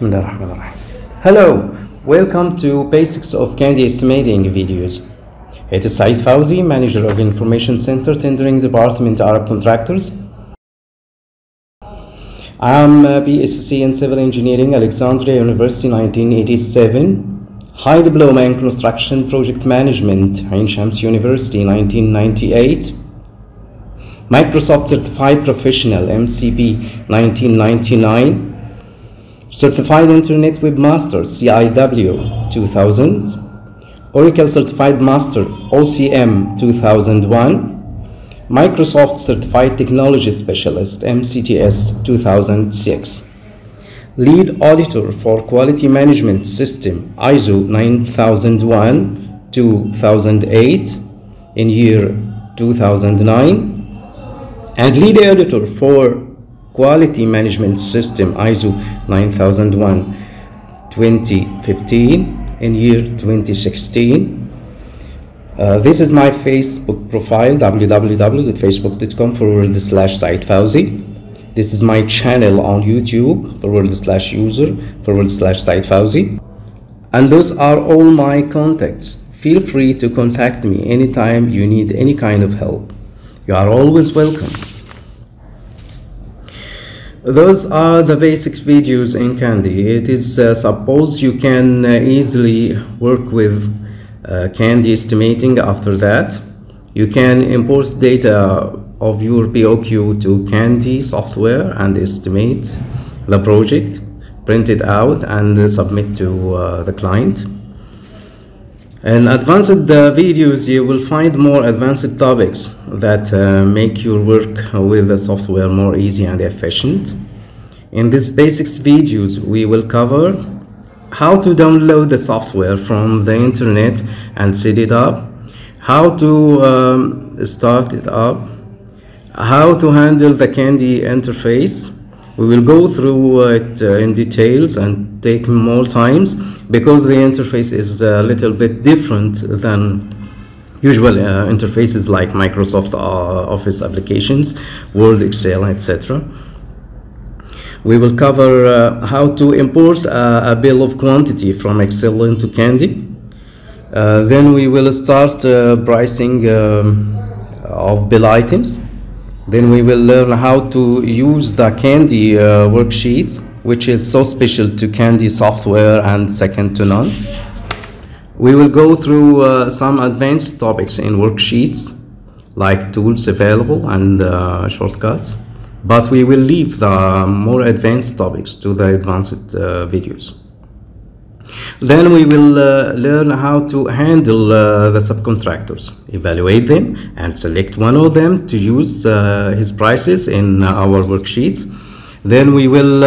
Hello, welcome to Basics of Candy Estimating videos. It is Said Fawzy, Manager of Information Center, Tendering Department, Arab Contractors. I am uh, BSc in Civil Engineering, Alexandria University, 1987. High Diploma in Construction Project Management, Ain Shams University, 1998. Microsoft Certified Professional, MCP, 1999. Certified Internet Webmaster CIW 2000, Oracle Certified Master OCM 2001, Microsoft Certified Technology Specialist MCTS 2006, Lead Auditor for Quality Management System ISO 9001 2008 in year 2009, and Lead Auditor for Quality Management System ISO 9001 2015 in year 2016. Uh, this is my Facebook profile www.facebook.com forward slash site. This is my channel on YouTube forward slash user forward slash site. And those are all my contacts. Feel free to contact me anytime you need any kind of help. You are always welcome. Those are the basic videos in Candy. It is uh, suppose you can uh, easily work with uh, Candy estimating after that. You can import data of your BOQ to Candy software and estimate the project, print it out and submit to uh, the client. In advanced uh, videos, you will find more advanced topics that uh, make your work with the software more easy and efficient. In these basics videos, we will cover how to download the software from the internet and set it up, how to um, start it up, how to handle the Candy interface, we will go through it uh, in details and take more times because the interface is a little bit different than usual uh, interfaces like Microsoft uh, Office applications, Word, Excel, etc. We will cover uh, how to import a bill of quantity from Excel into Candy. Uh, then we will start uh, pricing um, of bill items. Then we will learn how to use the Candy uh, worksheets, which is so special to Candy software and second to none. We will go through uh, some advanced topics in worksheets, like tools available and uh, shortcuts, but we will leave the more advanced topics to the advanced uh, videos. Then we will uh, learn how to handle uh, the subcontractors, evaluate them and select one of them to use uh, his prices in our worksheets. Then we will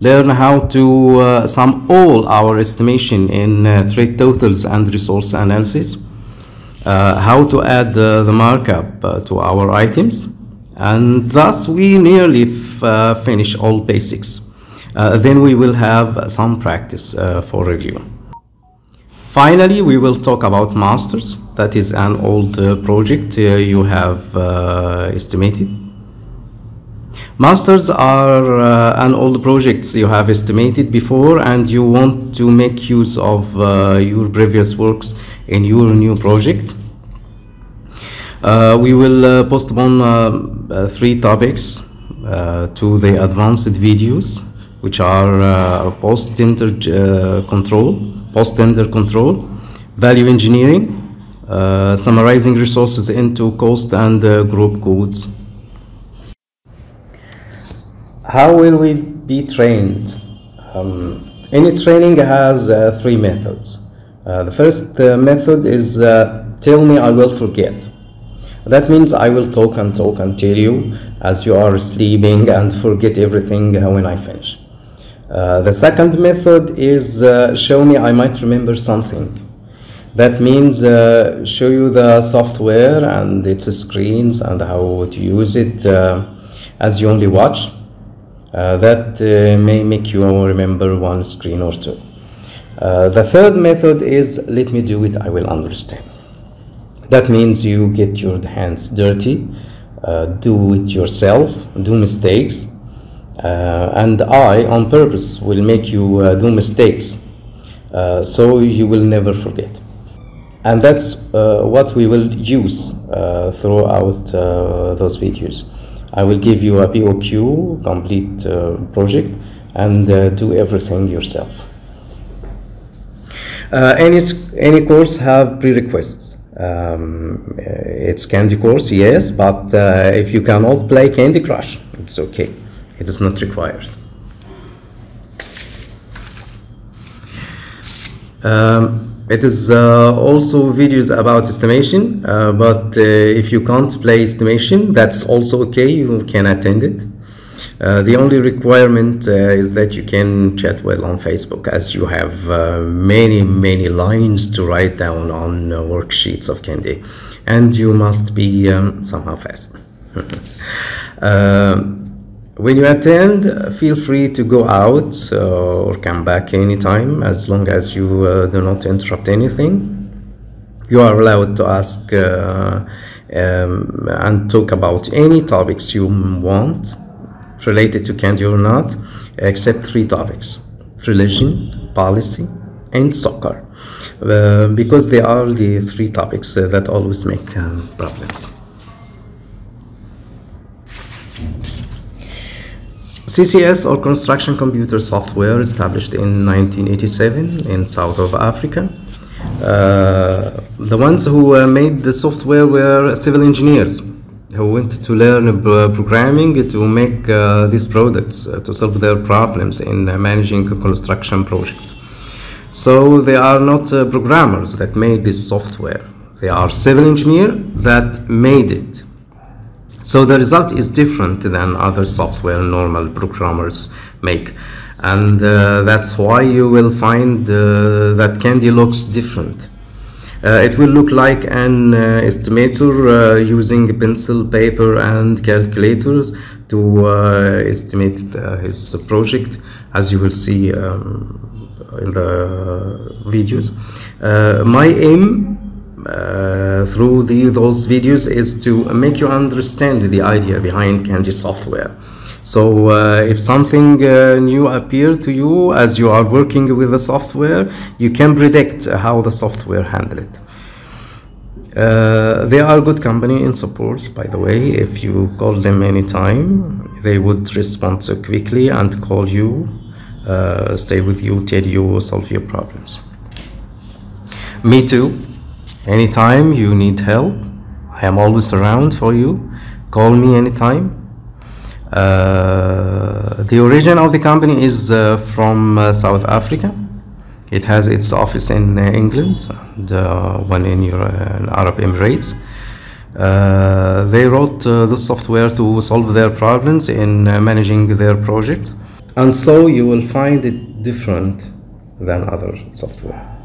learn how to uh, sum all our estimation in uh, trade totals and resource analysis, how to add the markup to our items, and thus we nearly finish all basics. Uh, then we will have some practice uh, for review. Finally, we will talk about masters. That is an old uh, project you have estimated. Masters are uh, an old projects you have estimated before and you want to make use of uh, your previous works in your new project. Uh, we will postpone three topics to the advanced videos which are uh, post-tender uh, control, post-tender control, value engineering, uh, summarizing resources into cost and group codes. How will we be trained? Um, any training has uh, three methods. Uh, the first uh, method is tell me I will forget. That means I will talk and talk and tell you as you are sleeping and forget everything when I finish. Uh, the second method is uh, show me I might remember something. That means uh, show you the software and its screens and how to use it uh, as you only watch. Uh, that may make you remember one screen or two. the third method is let me do it, I will understand. That means you get your hands dirty, do it yourself, do mistakes, uh, and I, on purpose, will make you uh, do mistakes uh, so you will never forget. And that's uh, what we will use uh, throughout uh, those videos. I will give you a BOQ, complete uh, project, and uh, do everything yourself. Uh, any, any course have prerequisites. Um, it's Candy course, yes, but if you cannot play Candy Crush, it's okay it is not required. Um, it is uh, also videos about estimation, uh, but uh, if you can't play estimation, that's also okay, you can attend it. Uh, the only requirement uh, is that you can chat well on Facebook as you have uh, many, many lines to write down on worksheets of Candy and you must be um, somehow fast. When you attend, feel free to go out uh, or come back anytime as long as you uh, do not interrupt anything. You are allowed to ask uh, um, and talk about any topics you want related to Candy or not, except three topics religion, policy, and soccer. Uh, because they are the three topics uh, that always make um, problems. CCS or Construction Computer Software established in 1987 in south of Africa. Uh, the ones who uh, made the software were civil engineers who went to learn programming to make uh, these products uh, to solve their problems in uh, managing construction projects. So they are not uh, programmers that made this software. They are civil engineers that made it so the result is different than other software normal programmers make. And uh, that's why you will find uh, that Candy looks different. Uh, it will look like an uh, estimator uh, using pencil, paper, and calculators to uh, estimate the, his project, as you will see um, in the videos. my aim uh, through the, those videos is to make you understand the idea behind Candy software. So uh, if something uh, new appear to you as you are working with the software, you can predict how the software handle it. Uh, they are good company in support, by the way. If you call them anytime, they would respond so quickly and call you, uh, stay with you, tell you, solve your problems. Me too. Anytime you need help, I am always around for you. Call me anytime. Uh, the origin of the company is uh, from uh, South Africa. It has its office in uh, England and uh, one in, in Arab Emirates. Uh, they wrote the software to solve their problems in managing their projects. And so you will find it different than other software.